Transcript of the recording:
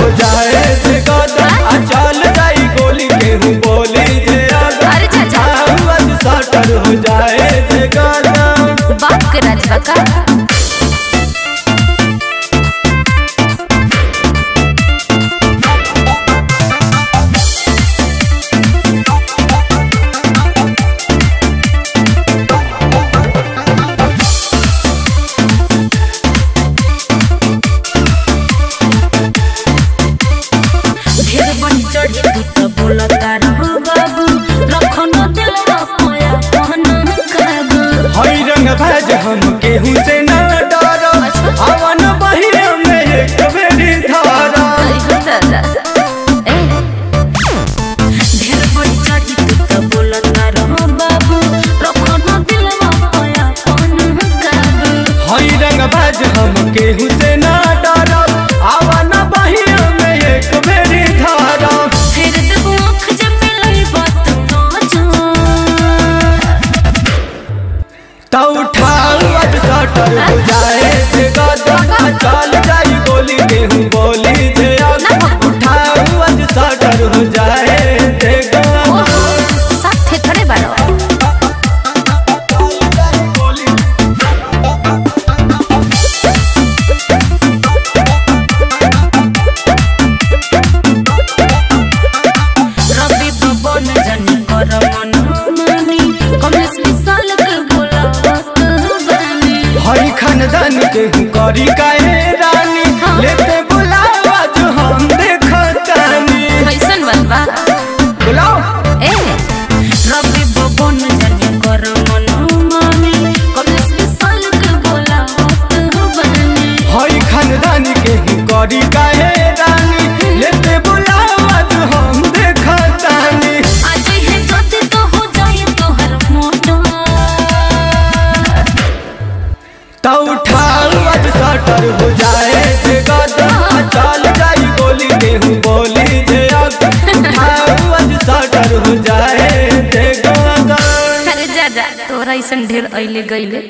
हो जाए जे गदा चल जाई गोली केहू बोली जे आगा अरे चाचा। उठाऊ आज सटर हो जाए जे बाप के राज चढ़ी तू तो बोलता रहो बाबू काबू हई रंग भज हम केहू से न डरो अवन बहिया में एक बेरी धारा। ए ढेर बड़ी चढ़ी तू तो बोलता रहो बाबू रखो न दिलवा पोया काबू हई रंग भज हम केहू केहू करी काहे रानी? लेते बुलावा जो हम देखतानी कैसन बनवा बुलाओ। ए रवि बबन जानी कर मन मानी कमलेश सल के बुलावत हो बनने हई खानदानी के करी काहे ऐसन ढेर अइले गइले।